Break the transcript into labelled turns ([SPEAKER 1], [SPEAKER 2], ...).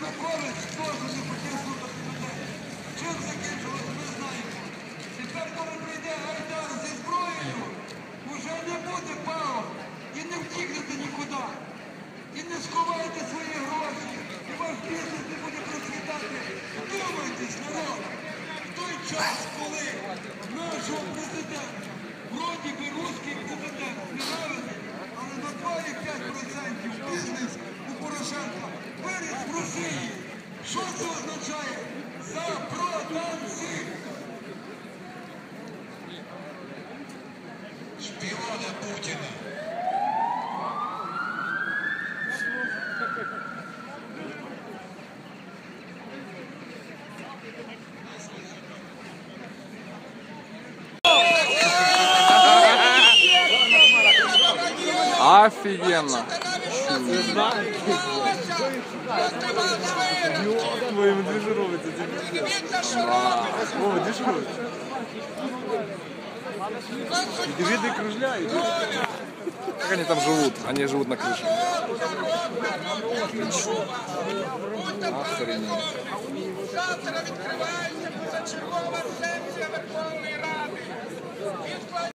[SPEAKER 1] Янукович теж не хотів слухати людей. Чим закінчилось, ми знаємо. Тепер, коли прийде Гайдар зі зброєю, уже не буде палок і не втікнете нікуди. І не сховайте свої гроші, і ваш бізнес не буде процвітати. Вдумайтесь, народ! В той час, коли нашого президента, Що це означає? Запроданці!
[SPEAKER 2] Шпіони Путіна.
[SPEAKER 3] Офигенно.
[SPEAKER 4] Моим движировать О, движировать. Медведы кружляют.
[SPEAKER 3] Как они там живут? Они живут на крыше. Охренеть.
[SPEAKER 5] Завтра відкривається позачергова сесія Верховної Ради.